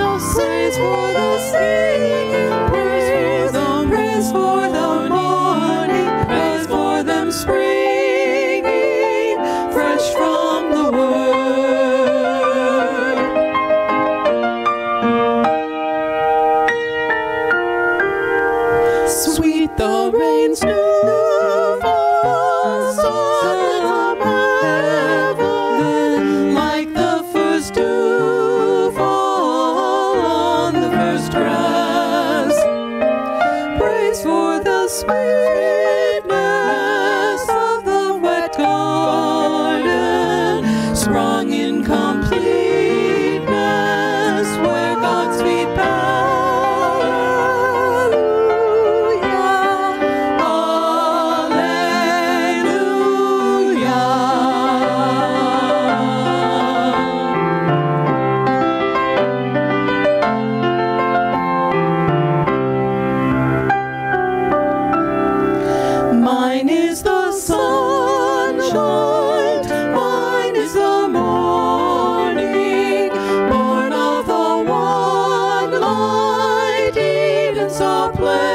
for the Praise for the singing, praise, praise for the morning, praise for them springing fresh from the word. Sweet the rains new Praise for the sweetness Eden saw